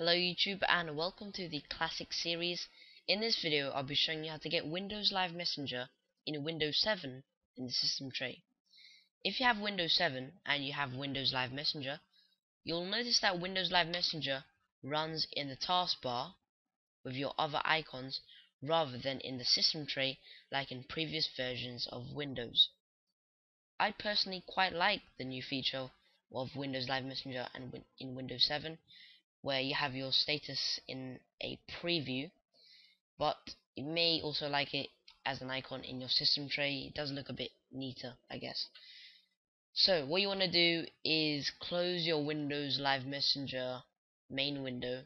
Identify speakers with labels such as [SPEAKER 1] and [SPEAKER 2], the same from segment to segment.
[SPEAKER 1] Hello YouTube and welcome to the classic series. In this video I'll be showing you how to get Windows Live Messenger in Windows 7 in the system tray. If you have Windows 7 and you have Windows Live Messenger, you'll notice that Windows Live Messenger runs in the taskbar with your other icons rather than in the system tray like in previous versions of Windows. I personally quite like the new feature of Windows Live Messenger and in Windows 7 where you have your status in a preview but you may also like it as an icon in your system tray. It does look a bit neater I guess. So what you want to do is close your Windows Live Messenger main window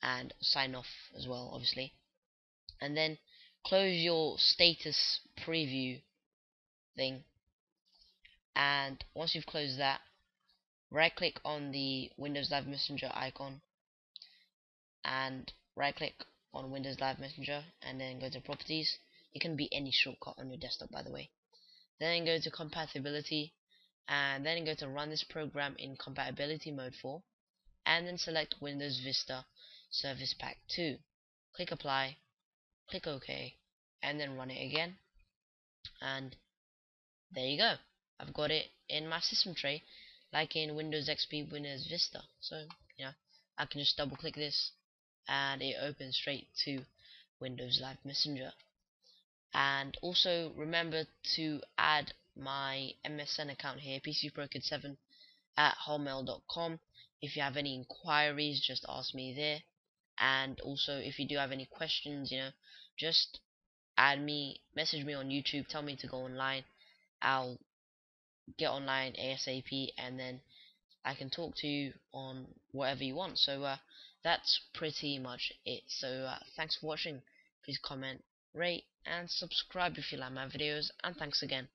[SPEAKER 1] and sign off as well obviously. And then close your status preview thing. And once you've closed that right click on the Windows Live Messenger icon and right click on Windows Live Messenger and then go to properties. It can be any shortcut on your desktop by the way. Then go to compatibility and then go to run this program in compatibility mode 4 and then select Windows Vista Service Pack 2 click apply click OK and then run it again. And there you go. I've got it in my system tray like in Windows XP Windows Vista. So you know I can just double click this and it opens straight to Windows Live Messenger. And also remember to add my MSN account here pcprokid7 at hotmail.com if you have any inquiries just ask me there. And also if you do have any questions you know just add me message me on YouTube tell me to go online. I'll get online ASAP and then I can talk to you on whatever you want. So uh, that's pretty much it. So uh, thanks for watching. Please comment rate and subscribe if you like my videos. And thanks again